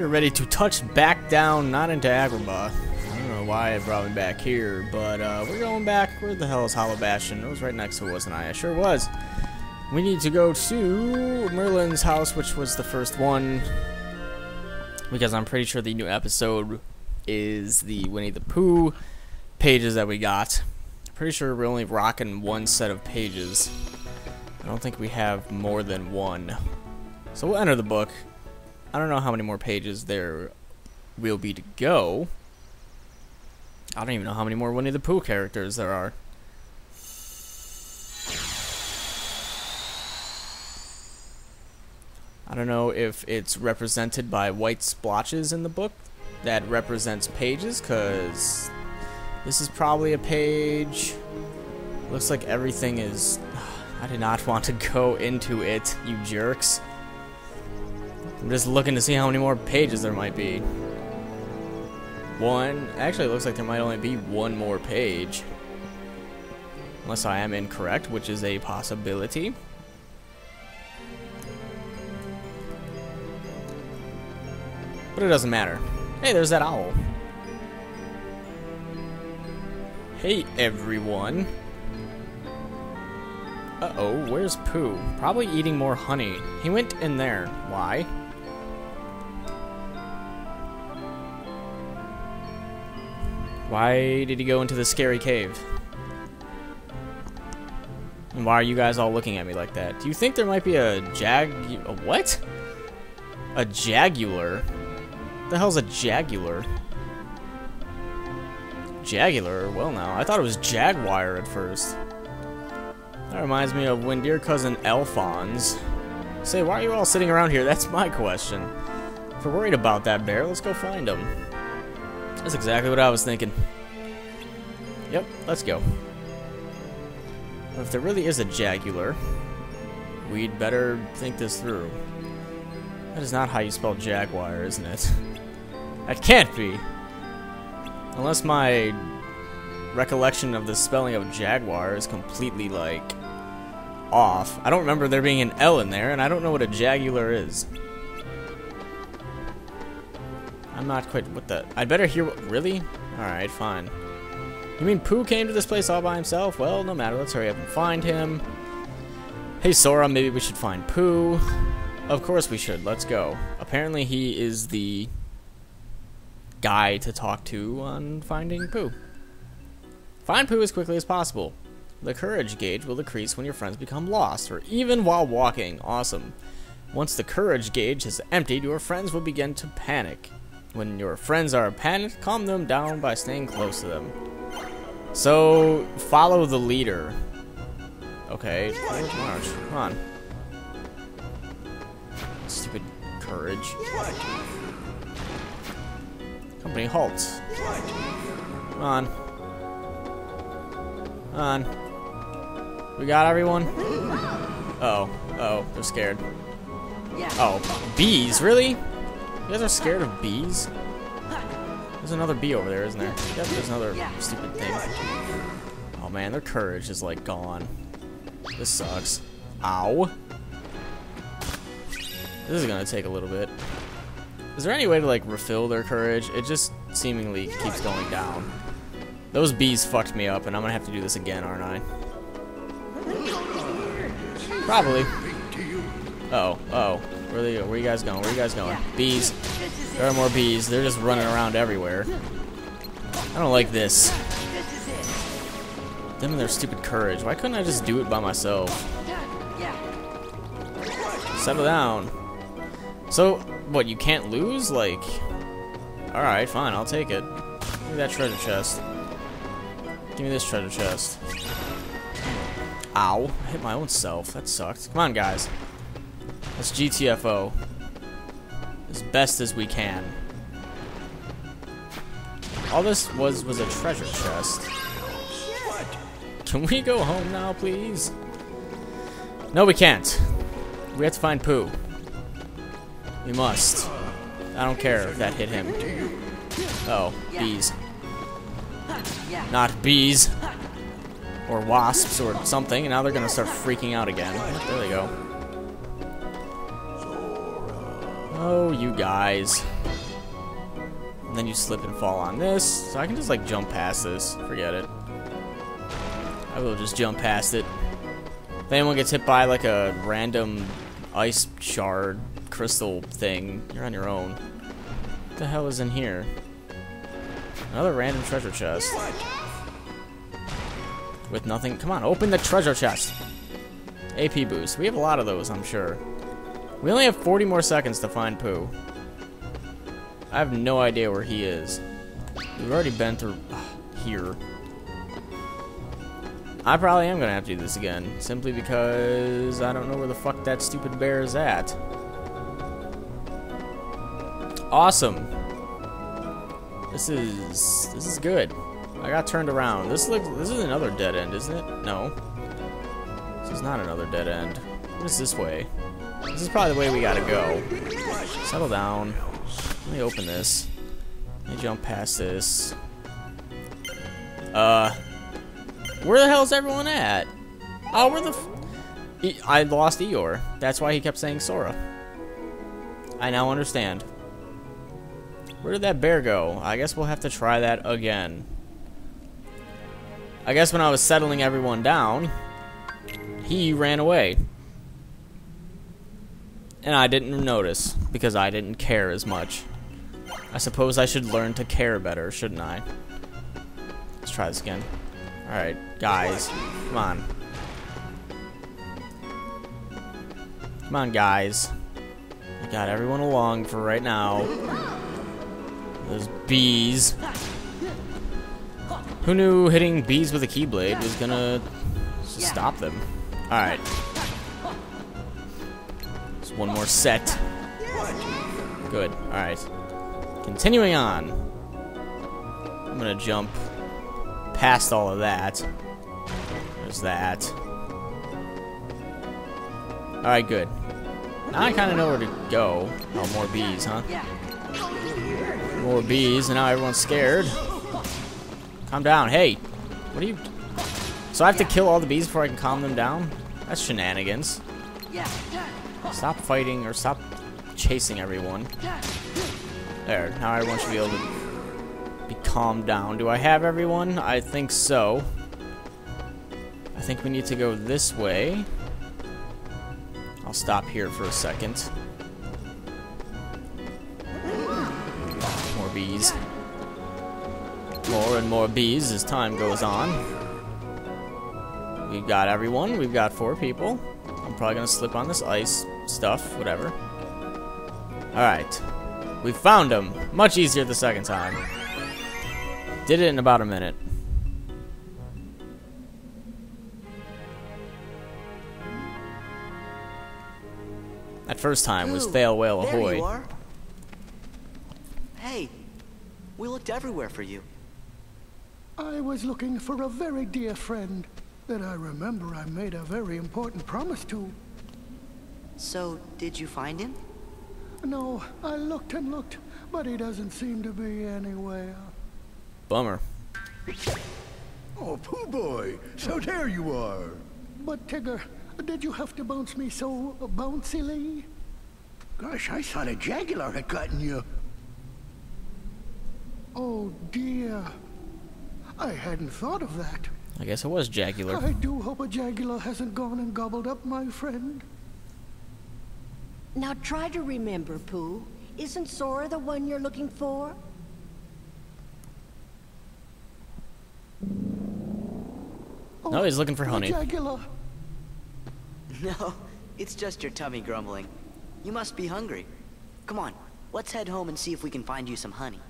You're ready to touch back down, not into Agrabah. I don't know why it brought me back here, but uh, we're going back. Where the hell is Hollow Bastion? It was right next to it, wasn't I? I sure was. We need to go to Merlin's house, which was the first one. Because I'm pretty sure the new episode is the Winnie the Pooh pages that we got. Pretty sure we're only rocking one set of pages. I don't think we have more than one. So we'll enter the book. I don't know how many more pages there will be to go. I don't even know how many more Winnie the Pooh characters there are. I don't know if it's represented by white splotches in the book that represents pages, because this is probably a page. Looks like everything is... I did not want to go into it, you jerks. I'm just looking to see how many more pages there might be. One. Actually, it looks like there might only be one more page. Unless I am incorrect, which is a possibility. But it doesn't matter. Hey, there's that owl. Hey, everyone. Uh-oh, where's Pooh? Probably eating more honey. He went in there. Why? Why did he go into the scary cave? And why are you guys all looking at me like that? Do you think there might be a jag... A what? A jagular? the hell's a jagular? Jagular? Well now, I thought it was jaguar at first. That reminds me of when dear cousin Alphonse. Say, why are you all sitting around here? That's my question. If we're worried about that bear, let's go find him. That's exactly what I was thinking. Yep, let's go. If there really is a jagular, we'd better think this through. That is not how you spell jaguar, isn't it? That can't be. Unless my recollection of the spelling of jaguar is completely, like, off. I don't remember there being an L in there, and I don't know what a jagular is. I'm not quite... What the... I'd better hear... What, really? Alright, fine. You mean Pooh came to this place all by himself? Well, no matter. Let's hurry up and find him. Hey, Sora, maybe we should find Pooh. Of course we should. Let's go. Apparently he is the guy to talk to on finding Pooh. Find Pooh as quickly as possible. The courage gauge will decrease when your friends become lost, or even while walking. Awesome. Once the courage gauge is emptied, your friends will begin to panic. When your friends are panicked, calm them down by staying close to them. So, follow the leader. Okay, march. Come on. Stupid courage. Company halts. Come on. Come on. We got everyone? Uh oh. Uh oh, they're scared. Oh, bees? Really? You guys are scared of bees? There's another bee over there, isn't there? Yep, there's another stupid thing. Oh man, their courage is like gone. This sucks. Ow. This is gonna take a little bit. Is there any way to like refill their courage? It just seemingly keeps going down. Those bees fucked me up and I'm gonna have to do this again, aren't I? Probably. Uh oh, uh oh. Where, they, where you guys going? Where are you guys going? Bees. There are more bees. They're just running around everywhere. I don't like this. Them and their stupid courage. Why couldn't I just do it by myself? Settle down. So, what, you can't lose? Like, alright, fine, I'll take it. Give me that treasure chest. Give me this treasure chest. Ow, I hit my own self. That sucked. Come on, guys. Let's GTFO. As best as we can. All this was was a treasure chest. Can we go home now, please? No, we can't. We have to find Pooh. We must. I don't care if that hit him. Oh, bees. Not bees. Or wasps or something, and now they're gonna start freaking out again. There they go. Oh, you guys. And then you slip and fall on this. So I can just like jump past this. Forget it. I will just jump past it. If anyone gets hit by like a random ice shard crystal thing, you're on your own. What the hell is in here? Another random treasure chest. With nothing. Come on, open the treasure chest. AP boost. We have a lot of those, I'm sure. We only have 40 more seconds to find Pooh. I have no idea where he is. We've already been through here. I probably am gonna have to do this again, simply because I don't know where the fuck that stupid bear is at. Awesome. This is this is good. I got turned around. This looks this is another dead end, isn't it? No. This is not another dead end. What is this way? This is probably the way we gotta go. Settle down. Let me open this. Let me jump past this. Uh, where the hell's everyone at? Oh, where the? F I lost Eeyore. That's why he kept saying Sora. I now understand. Where did that bear go? I guess we'll have to try that again. I guess when I was settling everyone down, he ran away. And I didn't notice, because I didn't care as much. I suppose I should learn to care better, shouldn't I? Let's try this again. Alright, guys. Come on. Come on, guys. I got everyone along for right now. Those bees. Who knew hitting bees with a keyblade was gonna stop them? Alright. One more set. Good. Alright. Continuing on. I'm gonna jump past all of that. There's that. Alright, good. Now I kind of know where to go. Oh, more bees, huh? More bees, and now everyone's scared. Calm down. Hey! What are you... So I have to kill all the bees before I can calm them down? That's shenanigans. Stop fighting, or stop chasing everyone. There, now everyone should be able to be calmed down. Do I have everyone? I think so. I think we need to go this way. I'll stop here for a second. More bees. More and more bees as time goes on. We've got everyone. We've got four people. I'm probably going to slip on this ice stuff, whatever. Alright. We found him. Much easier the second time. Did it in about a minute. That first time was Ooh, Fail Whale there you Ahoy. are. Hey, we looked everywhere for you. I was looking for a very dear friend that I remember I made a very important promise to. So, did you find him? No, I looked and looked, but he doesn't seem to be anywhere. Bummer. Oh, Pooh Boy, so there you are. But Tigger, did you have to bounce me so bouncily? Gosh, I thought a Jaguar had gotten you. Oh dear. I hadn't thought of that. I guess it was Jagular. I do hope a Jaguar hasn't gone and gobbled up my friend. Now try to remember, Pooh. Isn't Sora the one you're looking for? Oh, no, he's looking for Oh, honey. Jaguar. No, it's just your tummy grumbling. You must be hungry. Come on, let's head home and see if we can find you some honey.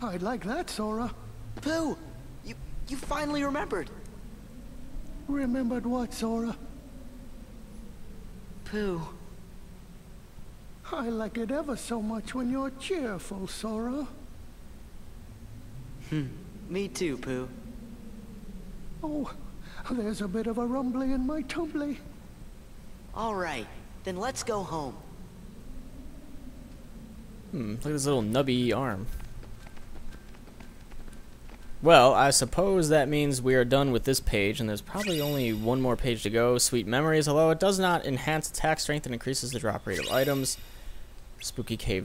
I'd like that, Sora. Pooh, you you finally remembered. Remembered what, Sora? Pooh, I like it ever so much when you're cheerful, Sora. me too, Pooh. Oh, there's a bit of a rumbly in my tumbly. All right, then let's go home. Hmm, look at this little nubby arm. Well, I suppose that means we are done with this page, and there's probably only one more page to go. Sweet Memories, although it does not enhance attack strength and increases the drop rate of items. Spooky Cave